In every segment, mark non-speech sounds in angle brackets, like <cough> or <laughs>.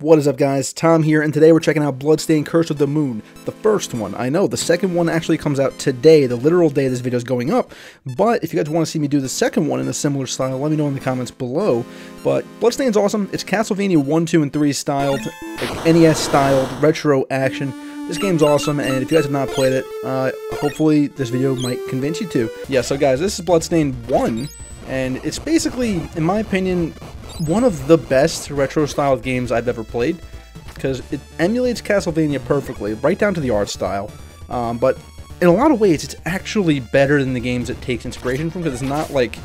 What is up guys, Tom here, and today we're checking out Bloodstained Curse of the Moon, the first one. I know, the second one actually comes out today, the literal day this video is going up, but if you guys want to see me do the second one in a similar style, let me know in the comments below. But Bloodstained's awesome, it's Castlevania 1, 2, and 3 styled, like NES styled, retro action. This game's awesome, and if you guys have not played it, uh, hopefully this video might convince you to. Yeah, so guys, this is Bloodstained 1, and it's basically, in my opinion, one of the best retro-styled games I've ever played because it emulates Castlevania perfectly, right down to the art style. Um, but in a lot of ways, it's actually better than the games it takes inspiration from because it's not like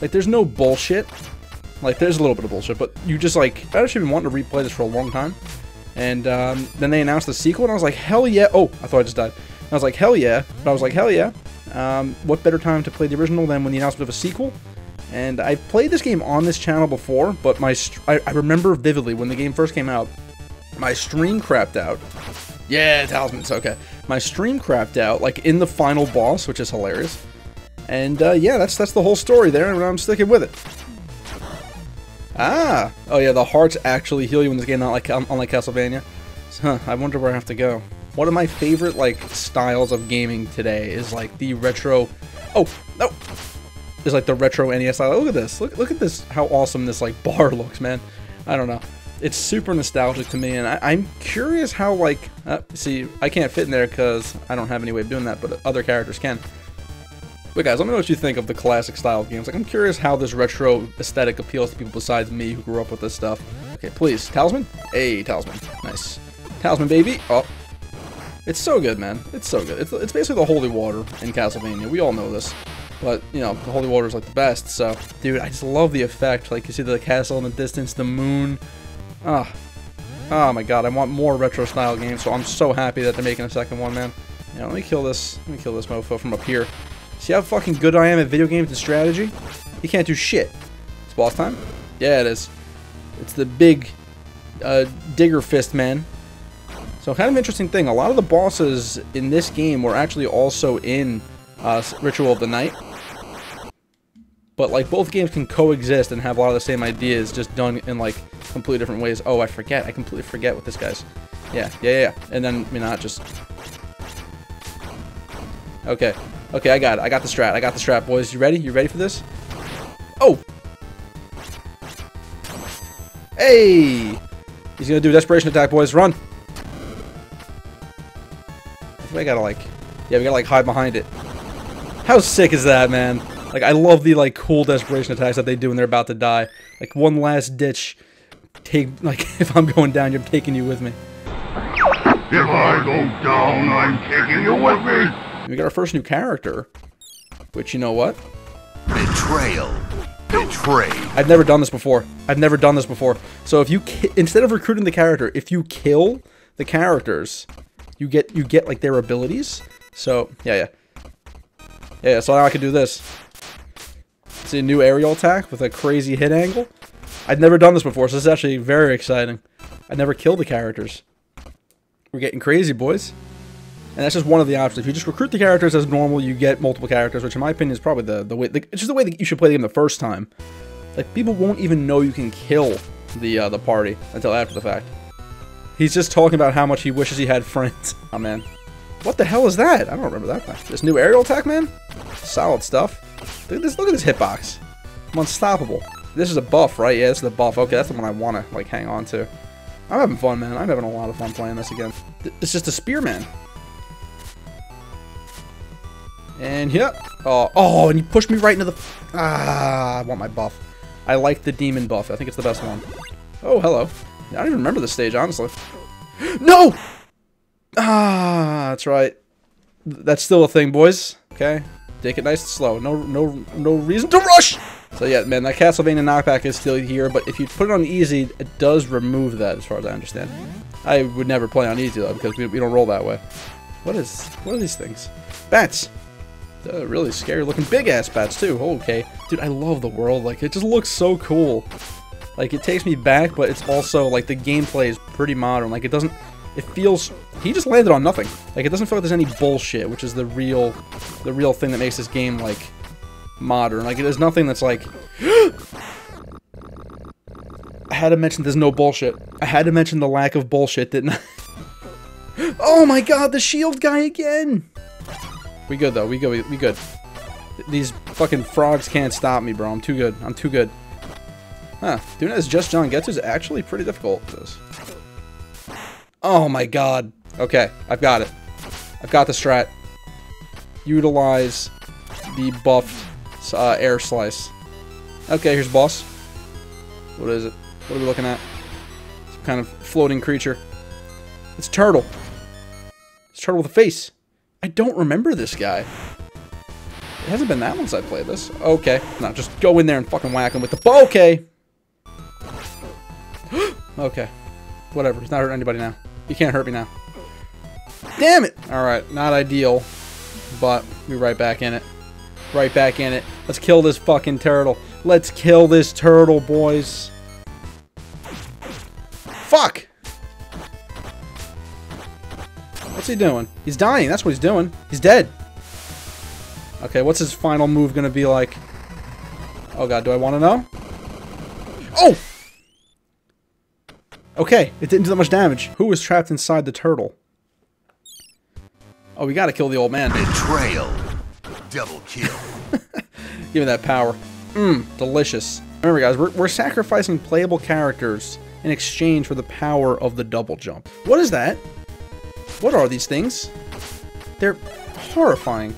like there's no bullshit. Like there's a little bit of bullshit, but you just like I've actually been wanting to replay this for a long time. And um, then they announced the sequel, and I was like, hell yeah! Oh, I thought I just died. I was like, hell yeah! But I was like, hell yeah! Um, what better time to play the original than when the announcement of a sequel? And I've played this game on this channel before, but my I, I remember vividly when the game first came out, my stream crapped out. Yeah, talisman's okay. My stream crapped out, like in the final boss, which is hilarious. And uh, yeah, that's that's the whole story there, and I'm sticking with it. Ah! Oh yeah, the hearts actually heal you in this game, not like unlike Castlevania. Huh, I wonder where I have to go. One of my favorite like styles of gaming today is like the retro. Oh no! Is like the retro NES style. Look at this. Look look at this. How awesome this like <laughs> bar looks, man. I don't know. It's super nostalgic to me, and I, am curious how like uh, see I can't fit in there because I don't have any way of doing that, but other characters can. But guys, let me know what you think of the classic style games. Like I'm curious how this retro aesthetic appeals to people besides me who grew up with this stuff. Okay, please, talisman. Hey, talisman. Nice. Talisman, baby. Oh. It's so good, man. It's so good. It's, it's basically the holy water in Castlevania. We all know this. But, you know, the Holy Water is like the best, so... Dude, I just love the effect. Like, you see the castle in the distance, the moon. Ah. Oh. oh my god, I want more retro-style games, so I'm so happy that they're making a second one, man. Yeah, let me kill this, let me kill this mofo from up here. See how fucking good I am at video games and strategy? He can't do shit. It's boss time? Yeah, it is. It's the big, uh, digger fist man. So kind of interesting thing, a lot of the bosses in this game were actually also in uh, Ritual of the Night. But like both games can coexist and have a lot of the same ideas, just done in like completely different ways. Oh, I forget. I completely forget what this guy's. Yeah, yeah, yeah. And then I mean not just. Okay, okay, I got it. I got the strat. I got the strat, boys. You ready? You ready for this? Oh. Hey. He's gonna do a desperation attack, boys. Run. I gotta like, yeah, we gotta like hide behind it. How sick is that, man? Like, I love the, like, cool desperation attacks that they do when they're about to die. Like, one last ditch. Take, like, <laughs> if I'm going down, I'm taking you with me. If I go down, I'm taking you with me. We got our first new character. Which, you know what? Betrayal. Betray. I've never done this before. I've never done this before. So if you, instead of recruiting the character, if you kill the characters, you get, you get, like, their abilities. So, yeah, yeah. Yeah, so now I can do this. See a new aerial attack with a crazy hit angle. I've never done this before, so this is actually very exciting. I never killed the characters. We're getting crazy, boys. And that's just one of the options. If you just recruit the characters as normal, you get multiple characters, which in my opinion is probably the, the way... The, it's just the way that you should play the game the first time. Like, people won't even know you can kill the, uh, the party until after the fact. He's just talking about how much he wishes he had friends. <laughs> Oh, man. What the hell is that? I don't remember that. This new aerial attack, man? Solid stuff. Look at this, look at this hitbox. I'm unstoppable. This is a buff, right? Yeah, this is the buff. Okay, that's the one I want to, like, hang on to. I'm having fun, man. I'm having a lot of fun playing this again. It's just a spearman. And yep. Oh, oh, and you pushed me right into the... Ah, I want my buff. I like the demon buff. I think it's the best one. Oh, hello. I don't even remember this stage, honestly. <gasps> No! Ah, that's right. That's still a thing, boys. Okay, take it nice and slow. No, no, no reason to rush. So yeah, man, that Castlevania knockback is still here, but if you put it on easy, it does remove that, as far as I understand. I would never play on easy though, because we, we don't roll that way. What is? What are these things? Bats. Uh, really scary looking big ass bats too. Okay, dude, I love the world. Like it just looks so cool. Like it takes me back, but it's also like the gameplay is pretty modern. Like it doesn't it feels he just landed on nothing. Like it doesn't feel like there's any bullshit, which is the real the real thing that makes this game like modern. Like there's nothing that's like <gasps> I had to mention there's no bullshit. I had to mention the lack of bullshit, didn't I? <laughs> oh my god, the shield guy again! We good though, we good, we, good. These fucking frogs can't stop me, bro. I'm too good. I'm too good. Huh. Doing it as Just Zangetsu is actually pretty difficult. Oh my god. Okay, I've got it. I've got the strat. Utilize the buffed uh, air slice. Okay, here's boss. What is it? What are we looking at? Some kind of floating creature. It's turtle. It's turtle with a face. I don't remember this guy. It hasn't been that long since I played this. Okay. No, just go in there and fucking whack him with the bow. Okay. <gasps> okay. Whatever. He's not hurting anybody now. You can't hurt me now. Damn it! Alright, not ideal. But we're right back in it. Right back in it. Let's kill this fucking turtle. Let's kill this turtle, boys. Fuck! What's he doing? He's dying. That's what he's doing. He's dead. Okay, what's his final move gonna be like? Oh god, do I want to know? Oh! Okay, it didn't do that much damage. Who was trapped inside the turtle? Oh, we gotta kill the old man. Betrayal. Double kill. <laughs> Give me that power. Mmm, delicious. Remember guys, we're, we're sacrificing playable characters in exchange for the power of the double jump. What is that? What are these things? They're horrifying.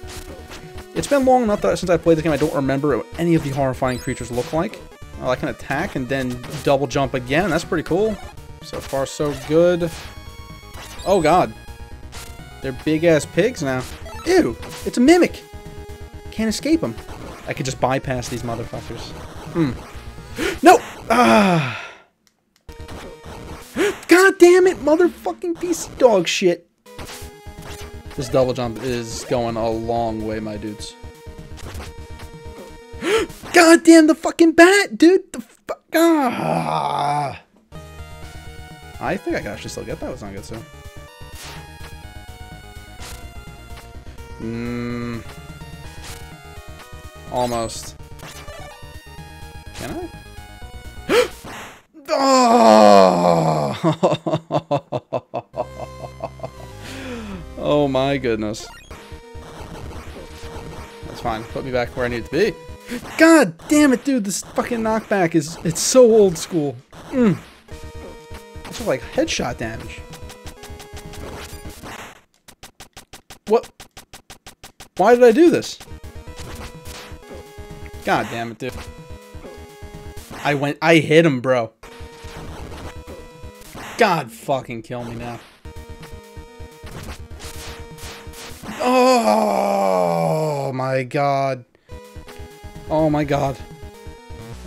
It's been long enough that since I played this game, I don't remember what any of the horrifying creatures look like. Oh, I can attack and then double jump again. That's pretty cool. So far, so good. Oh, God. They're big-ass pigs now. Ew! It's a mimic! Can't escape them. I could just bypass these motherfuckers. Hmm. No! Ah! God damn it, motherfucking piece of dog shit. This double jump is going a long way, my dudes. <gasps> God damn the fucking bat, dude! The fuck. Ah. I think I can actually still get that with Zangetsu. Mmm. Almost. Can I? oh! <gasps> <laughs> oh my goodness. That's fine. Put me back where I need to be. God damn it, dude. This fucking knockback is... It's so old school. Mm. Like headshot damage. What? Why did I do this? God damn it, dude. I went... I hit him, bro. God fucking kill me now. Oh my god. Oh my god.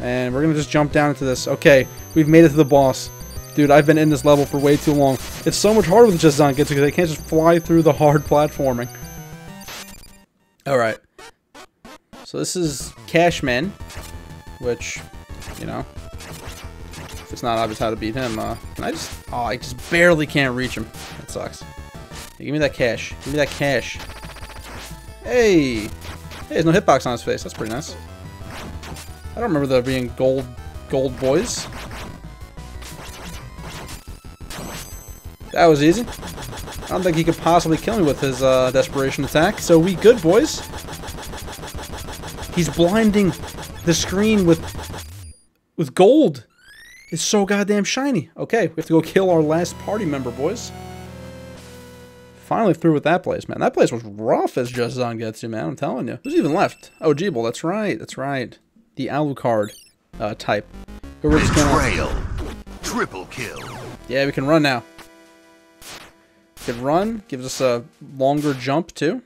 And we're gonna just jump down into this. Okay, we've made it to the boss. Dude, I've been in this level for way too long. It's so much harder with just Zangetsu because they can't just fly through the hard platforming. Alright. So this is Cashman, which, you know, if it's not obvious how to beat him, uh, I just, oh, I just barely can't reach him. That sucks. Hey, give me that cash. Give me that cash. Hey! Hey, there's no hitbox on his face. That's pretty nice. I don't remember there being gold, gold boys. That was easy. I don't think he could possibly kill me with his uh, desperation attack. So we good, boys. He's blinding the screen with with gold. It's so goddamn shiny. Okay, we have to go kill our last party member, boys. Finally through with that place, man. That place was rough as just Zangetsu, man. I'm telling you. Who's even left? Oh, Gebel. That's right. That's right. The Alucard uh, type. Betrayal. Triple kill. Yeah, we can run now. Can run. Gives us a longer jump, too.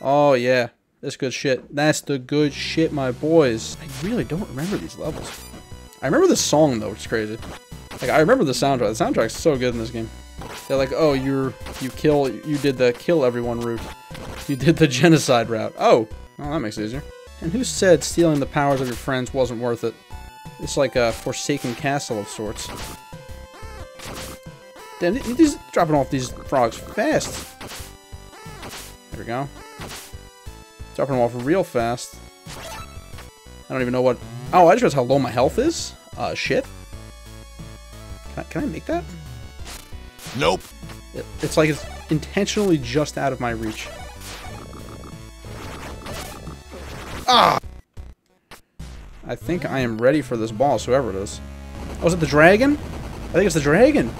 Oh, yeah. That's good shit. That's the good shit, my boys. I really don't remember these levels. I remember the song, though, which is crazy. Like, I remember the soundtrack. The soundtrack's so good in this game. They're like, oh, you're, you kill, you did the kill everyone route. You did the <laughs> genocide route. Oh, well, that makes it easier. And who said stealing the powers of your friends wasn't worth it? It's like a forsaken castle of sorts. Damn, he's dropping off these frogs fast. There we go. Dropping them off real fast. I don't even know what... Oh, I just realized how low my health is. Uh, shit. can I make that? Nope. It, it's like it's intentionally just out of my reach. Ah! I think I am ready for this boss, whoever it is. Oh, is it the dragon? I think it's the dragon.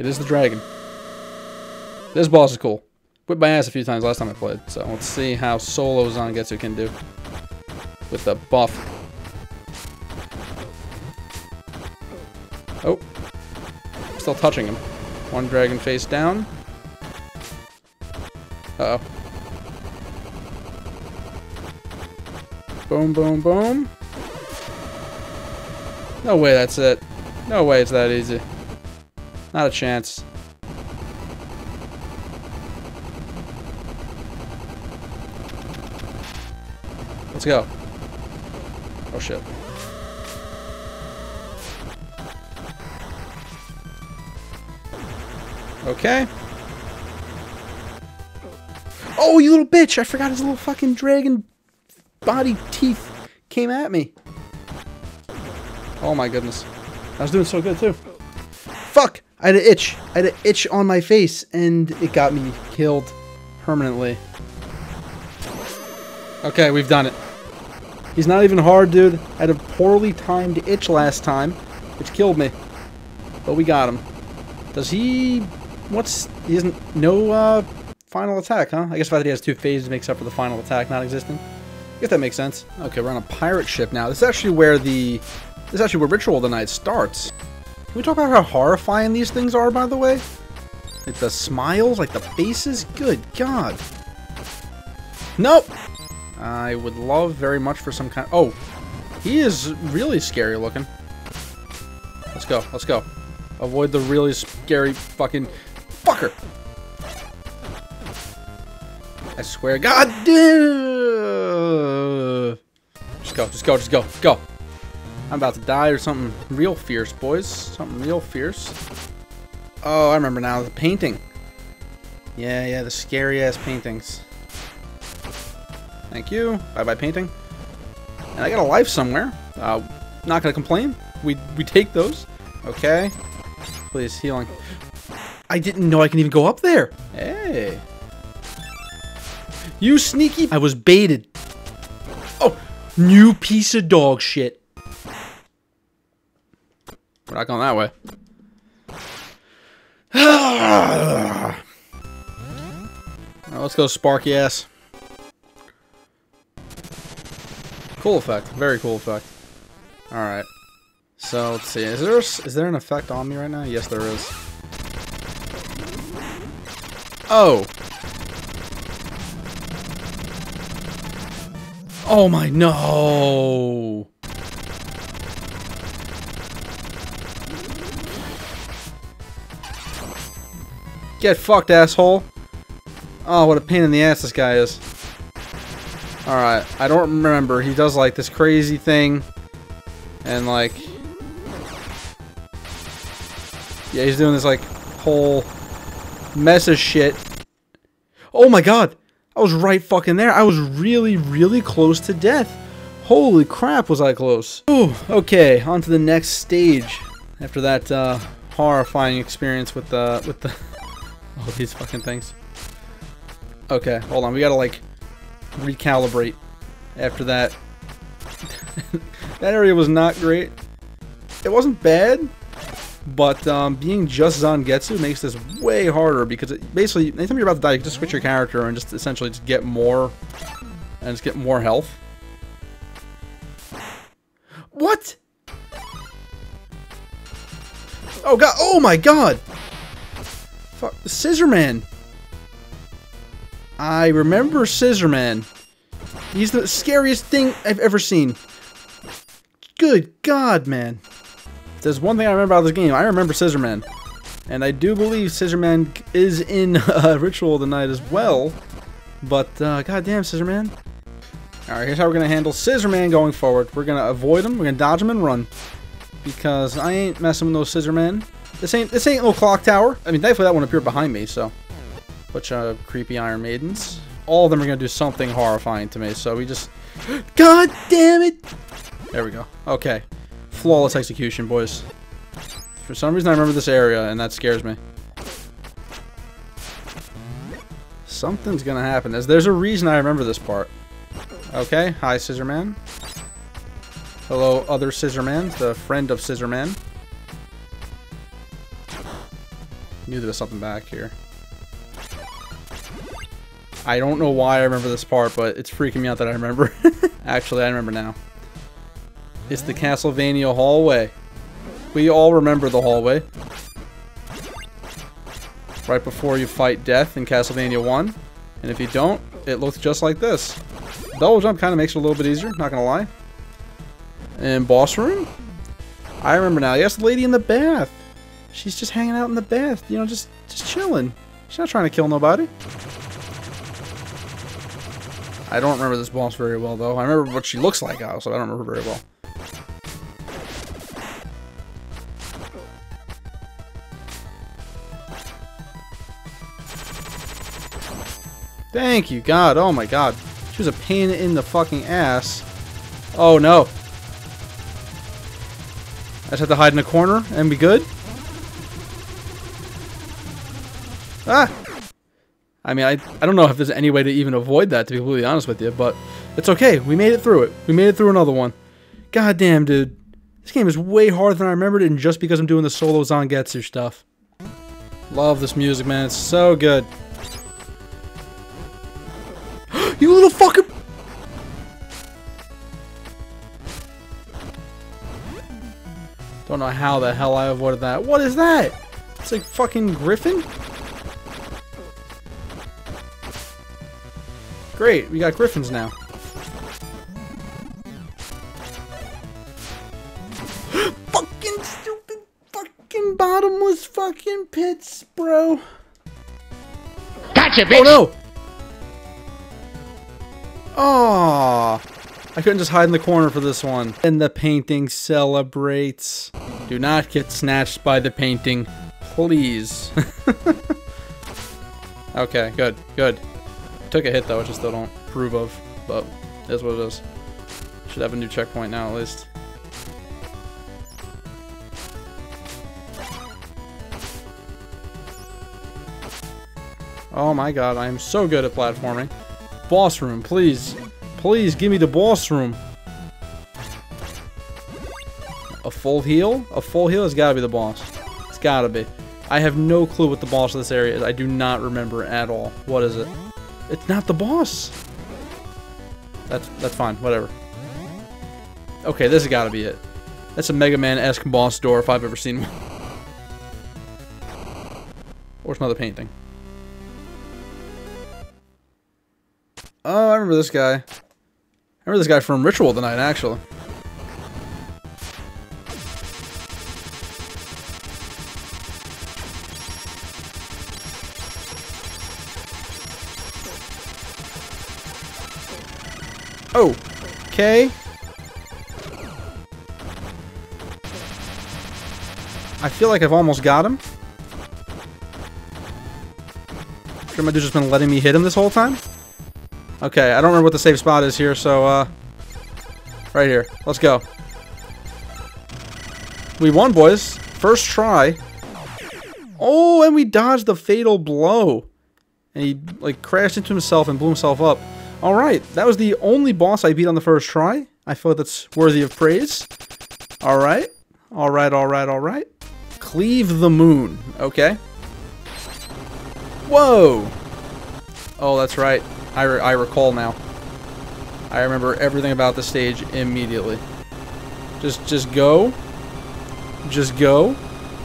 It is the dragon. This boss is cool. Whipped my ass a few times last time I played, so let's see how solo Zangetsu can do. With the buff. Oh. Still touching him. One dragon face down. Uh oh Boom, boom, boom. No way that's it. No way it's that easy. Not a chance. Let's go. Oh shit. Okay. Oh, you little bitch! I forgot his little fucking dragon body teeth came at me. Oh my goodness. I was doing so good too. Fuck! I had an itch. I had an itch on my face and it got me killed permanently. Okay, we've done it. He's not even hard, dude. I had a poorly timed itch last time, which killed me. But we got him. Does he... What's... He isn't... No, uh... Final attack, huh? I guess the fact that he has two phases makes up for the final attack not existing. I guess that makes sense. Okay, we're on a pirate ship now. This is actually where the... This is actually where Ritual of the Night starts. Can we talk about how horrifying these things are, by the way? Like the smiles, like the faces? Good God. Nope! I would love very much for some kind. Oh! He is really scary looking. Let's go, let's go. Avoid the really scary fucking... Fucker! I swear God... Just go, just go, just go, go! I'm about to die or something real fierce, boys. Something real fierce. Oh, I remember now. The painting. Yeah, yeah, the scary-ass paintings. Thank you. Bye-bye painting. And I got a life somewhere. Uh, not gonna complain. We, we take those. Okay. Please, healing. I didn't know I can even go up there. Hey. You sneaky... I was baited. Oh, new piece of dog shit. We're not going that way. <sighs> right, let's go sparky ass. Cool effect. Very cool effect. Alright. So, let's see. Is there, a, is there an effect on me right now? Yes, there is. Oh! Oh my, no! Get fucked, asshole. Oh, what a pain in the ass this guy is. Alright, I don't remember. He does, like, this crazy thing. And, like... Yeah, he's doing this, like, whole mess of shit. Oh my god! I was right fucking there. I was really, really close to death. Holy crap, was I close. Ooh, okay, on to the next stage. After that, uh, horrifying experience with, uh, with the... All these fucking things. Okay, hold on. We gotta, like, recalibrate after that. <laughs> that area was not great. It wasn't bad, but um, being just Zangetsu makes this way harder because it, basically, anytime you're about to die, you just switch your character and just essentially just get more, and just get more health. What? Oh god, oh my god! Fuck, Scissorman. I remember Scissorman. He's the scariest thing I've ever seen. Good God, man. There's one thing I remember about this game, I remember Scissorman. And I do believe Scissorman is in <laughs> uh, Ritual Night as well. But, uh, goddamn, Scissorman. Alright, here's how we're going to handle Scissorman going forward. We're going to avoid him, we're going to dodge him and run. Because I ain't messing with those Scissorman. This ain't this ain't no clock tower. I mean, thankfully that one appeared behind me, so. Bunch of creepy Iron Maidens. all of them are to do something horrifying to me. So we just... <gasps> God damn it! There we go. Okay. Flawless execution, boys. For some reason I remember this area, and that scares me. Something's gonna happen. There's, there's a reason I remember this part. Okay, hi Scissor Man. Hello, other Scissor Man, the friend of Scissor Knew there was something back here. I don't know why I remember this part, but it's freaking me out that I remember. <laughs> Actually, I remember now. It's the Castlevania hallway. We all remember the hallway. Right before you fight death in Castlevania 1. And if you don't, it looks just like this. Double jump kind of makes it a little bit easier, not gonna lie. And boss room? I remember now. Yes, lady in the bath. She's just hanging out in the bath, you know, just just chilling. She's not trying to kill nobody. I don't remember this boss very well, though. I remember what she looks like, so I don't remember very well. Thank you, God. Oh my God. She was a pain in the fucking ass. Oh no. I just have to hide in a corner and be good? Ah! I mean, I, I don't know if there's any way to even avoid that, to be completely honest with you, but it's okay. We made it through it. We made it through another one. God damn, dude. This game is way harder than I remembered, and just because I'm doing the solo Zangetsu stuff. Love this music, man. It's so good. <gasps> you little fucker! Don't know how the hell I avoided that. What is that? It's like fucking Griffin? Great, we got griffins now. <gasps> fucking stupid fucking bottomless fucking pits, bro. Gotcha, bitch! Oh no! Aww. I couldn't just hide in the corner for this one. And the painting celebrates. Do not get snatched by the painting. Please. <laughs> okay, good, good. Took a hit though, which I still don't approve of, but that's what it is. Should have a new checkpoint now at least. Oh my god, I am so good at platforming. Boss room, please. Please give me the boss room. A full heal? A full heal has got to be the boss. It's got to be. I have no clue what the boss of this area is. I do not remember at all. What is it? It's not the boss. That's that's fine. Whatever. Okay, this has got to be it. That's a Mega Man-esque boss door if I've ever seen one. <laughs> or it's another painting. Oh, I remember this guy. I remember this guy from Ritual tonight, actually. Oh, okay. I feel like I've almost got him. Sure my dude's just been letting me hit him this whole time? Okay, I don't remember what the safe spot is here, so, uh... Right here. Let's go. We won, boys. First try. Oh, and we dodged the fatal blow. And he, like, crashed into himself and blew himself up. Alright, that was the only boss I beat on the first try. I feel that's worthy of praise. Alright. Alright, alright, alright. Cleave the moon. Okay. Whoa! Oh, that's right. I, re I recall now. I remember everything about the stage immediately. Just, just go. Just go.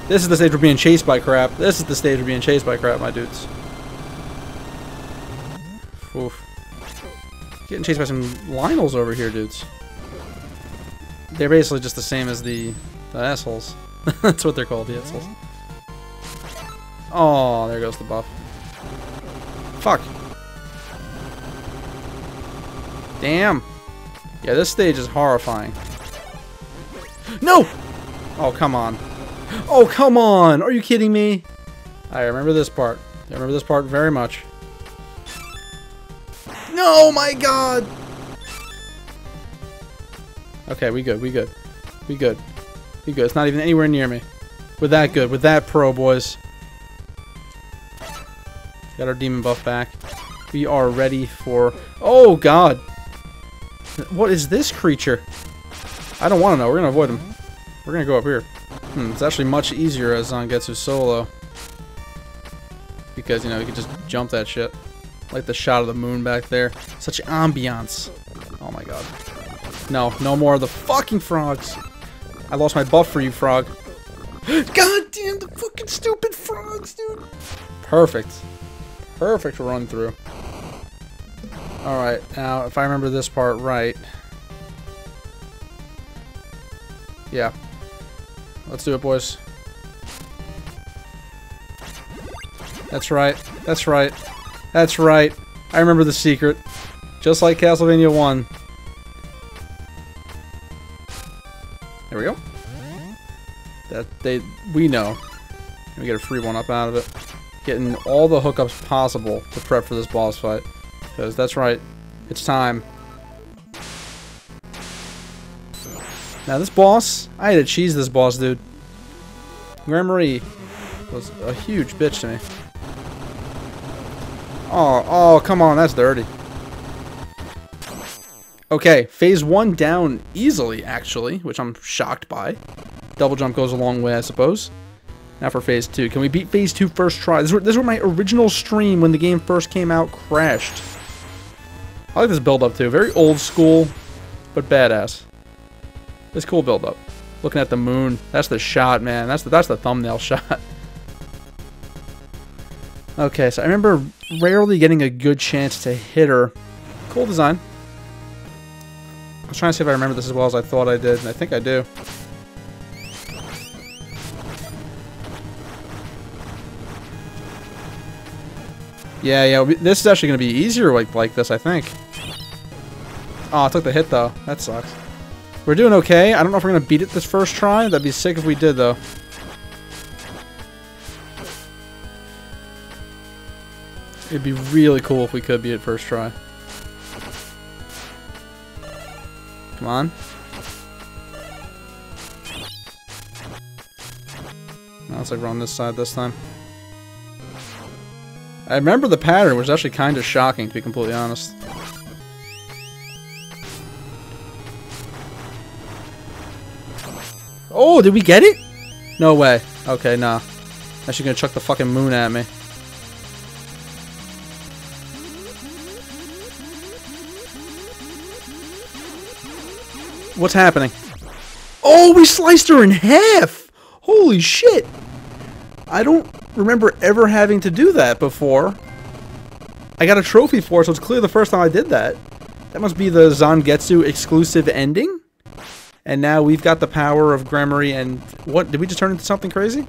This is the stage we're being chased by crap. This is the stage we're being chased by crap, my dudes. Oof. Getting chased by some Lionels over here, dudes. They're basically just the same as the, the assholes. <laughs> That's what they're called, the assholes. Oh, there goes the buff. Fuck. Damn. Yeah, this stage is horrifying. No! Oh, come on. Oh, come on! Are you kidding me? I remember this part. I remember this part very much. No, my god! Okay, we good, we good. We good. We good. It's not even anywhere near me. We're that good. We're that pro, boys. Got our demon buff back. We are ready for... Oh, God! What is this creature? I don't want to know. We're going to avoid him. We're going to go up here. Hmm, it's actually much easier as Zangetsu solo. Because, you know, you can just jump that shit. Like the shot of the moon back there. Such ambiance. Oh my god. No, no more of the fucking frogs. I lost my buff for you, frog. <gasps> god damn the fucking stupid frogs, dude. Perfect. Perfect run through. Alright, now if I remember this part right. Yeah. Let's do it, boys. That's right. That's right. That's right. I remember the secret. Just like Castlevania 1. There we go. That they we know. We get a free one up out of it. Getting all the hookups possible to prep for this boss fight. Because that's right. It's time. Now this boss, I had to cheese this boss, dude. Grand was a huge bitch to me. Oh, oh, come on, that's dirty. Okay, phase one down easily, actually, which I'm shocked by. Double jump goes a long way, I suppose. Now for phase two. Can we beat phase two first try? This is, where, this is where my original stream when the game first came out crashed. I like this build up too. Very old school, but badass. This cool build up. Looking at the moon. That's the shot, man. That's the that's the thumbnail <laughs> shot. Okay, so I remember rarely getting a good chance to hit her. Cool design. I was trying to see if I remember this as well as I thought I did, and I think I do. Yeah, yeah, this is actually going to be easier like, like this, I think. Oh, I took the hit, though. That sucks. We're doing okay. I don't know if we're going to beat it this first try. That'd be sick if we did, though. It'd be really cool if we could be at first try. Come on. Now like we're on this side this time. I remember the pattern was actually kind of shocking, to be completely honest. Oh, did we get it? No way. Okay, nah. Actually gonna chuck the fucking moon at me. What's happening? Oh, we sliced her in half! Holy shit! I don't remember ever having to do that before. I got a trophy for it, so it's clear the first time I did that. That must be the Zangetsu exclusive ending? And now we've got the power of Gremory and... What? Did we just turn into something crazy?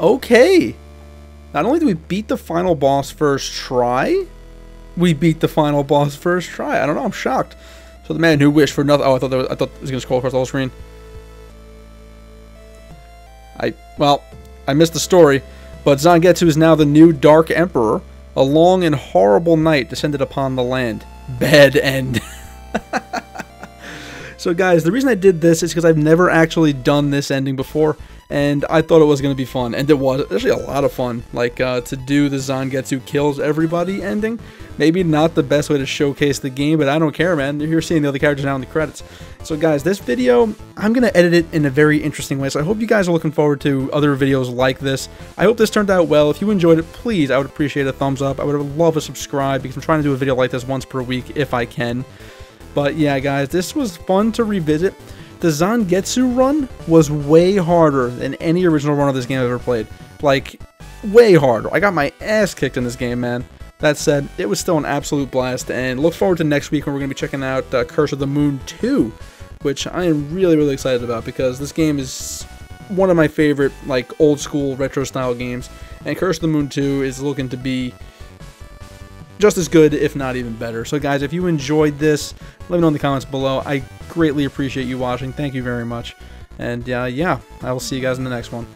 Okay. Not only did we beat the final boss first try, we beat the final boss first try. I don't know, I'm shocked. So the man who wished for nothing. Oh, I thought was, I thought it was gonna scroll across the whole screen. I well, I missed the story, but Zangetsu is now the new Dark Emperor. A long and horrible night descended upon the land. Bad end. <laughs> so guys, the reason I did this is because I've never actually done this ending before and I thought it was going to be fun, and it was actually a lot of fun. Like, uh, to do the Zangetsu kills everybody ending, maybe not the best way to showcase the game, but I don't care, man. You're seeing the other characters now in the credits. So guys, this video, I'm going to edit it in a very interesting way, so I hope you guys are looking forward to other videos like this. I hope this turned out well. If you enjoyed it, please, I would appreciate a thumbs up. I would love a subscribe, because I'm trying to do a video like this once per week, if I can. But yeah, guys, this was fun to revisit. The Zangetsu run was way harder than any original run of this game I've ever played. Like, way harder. I got my ass kicked in this game, man. That said, it was still an absolute blast, and look forward to next week when we're going to be checking out uh, Curse of the Moon 2, which I am really, really excited about because this game is one of my favorite, like, old school retro style games, and Curse of the Moon 2 is looking to be just as good, if not even better. So guys, if you enjoyed this, let me know in the comments below. I greatly appreciate you watching. Thank you very much. And uh, yeah, I will see you guys in the next one.